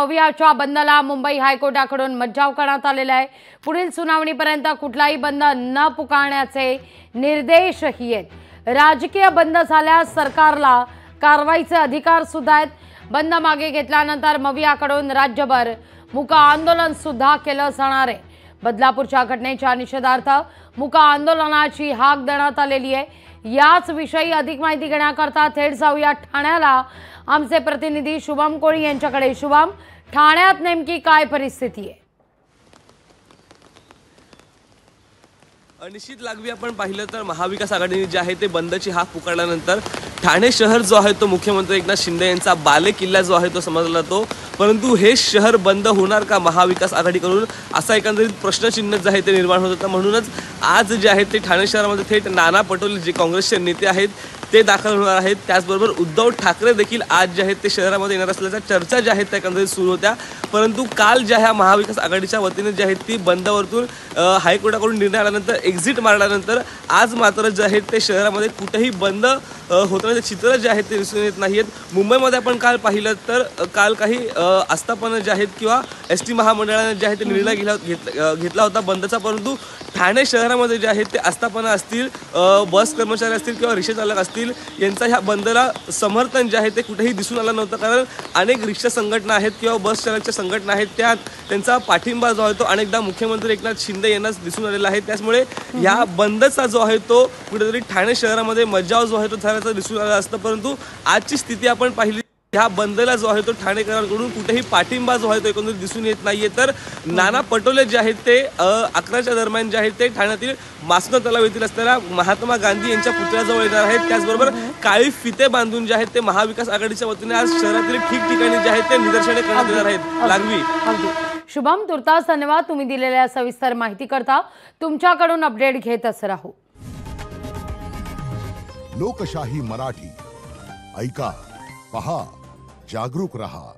मवियाच्या बंदला मुंबई हायकोर्टाकडून मज्जाव करण्यात आलेला आहे. पुढील सुनावणीपर्यंत कुठलाही बंद न पुकारण्याचे निर्देशही आहेत. राजकीय बंद झाल्यास सरकारला कारवाईचे अधिकार सुद्धा आहेत. बंद मागे घेतल्यानंतर मवियाकडून राज्यभर मुका आंदोलन सुद्धा केलं जाणार आहे. बदलापूरच्या घटनेच्या निषेधार्थ मुका आंदोलनाची हाक देण्यात आलेली आहे. याच विषयी अधिक माहिती घेण्याकरता थेट जाऊया ठाण्याला. आमचे प्रतिनिधी शुभम कोळी यांच्याकडे. शुभम ठाण्यात नेमकी काय परिस्थिती आहे? निश्चित लागवी आपण पाहिलं तर महाविकास आघाडीने जे आहे ते बंदची हाक पुकारल्यानंतर ठाणे शहर जो आहे तो मुख्यमंत्री एकनाथ शिंदे यांचा बाले किल्ला जो आहे तो समजला जातो. परंतु हे शहर बंद होणार का महाविकास आघाडीकडून? असा एकंदरीत प्रश्नचिन्ह जे आहे ते निर्माण होत होतं. म्हणूनच आज जे आहे ते ठाणे शहरामध्ये थेट नाना पटोले जे काँग्रेसचे नेते आहेत ते दाखल होणार आहेत. त्याचबरोबर उद्धव ठाकरे देखील आज जे आहेत ते शहरामध्ये येणार असल्याच्या चर्चा ज्या आहेत त्या एकंदरीत सुरू होत्या. परंतु काल ज्या ह्या महाविकास आघाडीच्या वतीने जे आहेत ती बंदावरतून हायकोर्टाकडून निर्णय आल्यानंतर एक्झिट मारल्यानंतर आज मात्र जे आहेत ते शहरामध्ये कुठेही बंद होताना चित्र जे आहेत ते दिसून येत नाही आहेत मुंबईमध्ये आपण काल पाहिलं तर काल काही आस्थापनं जे आहेत किंवा एस टी महामंडळाने जे आहे ते निर्णय घेतला घेतला घेतला होता बंदचा. परंतु ठाणे शहरामध्ये जे आहेत ते आस्थापना असतील बस कर्मचारी असतील किंवा रिक्षा चालक असतील यांचा ह्या बंदला समर्थन जे आहे ते कुठेही दिसून आलं नव्हतं. कारण अनेक रिक्षा संघटना आहेत किंवा बस चालकच्या संघटना आहेत त्यात त्यांचा पाठिंबा जो आहे तो अनेकदा मुख्यमंत्री एकनाथ शिंदे यांनाच दिसून आलेला आहे. त्याचमुळे ह्या बंदचा जो आहे तो कुठेतरी ठाणे शहरामध्ये मज्जाव जो आहे तो झाल्याचं दिसून आलं असतं. परंतु आजची स्थिती आपण पाहिली ह्या बंदला जो आहे तो ठाणेकरांकडून कुठेही पाठिंबा जो आहे तो एकंदरीत दिसून येत नाहीये. तर नाना पटोले जे आहेत ते अकराच्या दरम्यान जे आहेत ते ठाण्यातील मासनो तलाव येथील असलेल्या महात्मा गांधी यांच्या पुतळ्याजवळ येणार आहेत. त्याचबरोबर काळी फिते बांधून जे आहेत ते महाविकास आघाडीच्या वतीने आज शहरातील ठिकठिकाणी जे आहेत ते निदर्शने करण्यात येणार आहेत. लागवी शुभम तुर्तास धन्यवाद. तुम्ही दिलेल्या सविस्तर माहिती करता. तुमच्याकडून अपडेट घेतच राहू. लोकशाही मराठी. ऐका पहा. जागरूक रहा।